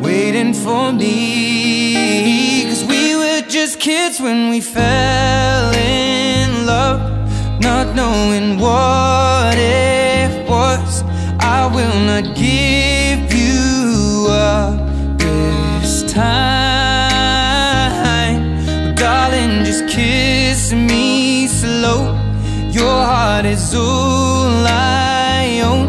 waiting for me. Cause we were just kids when we fell in love, not knowing what it was. I will not give you up this time. Darling, just kiss me slow. Your heart is all I own,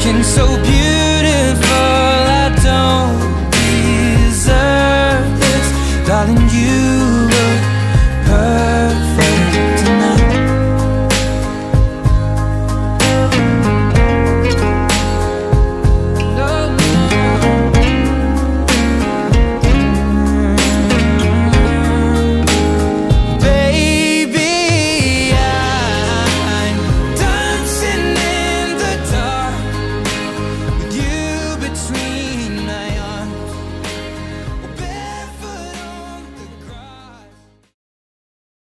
looking so beautiful.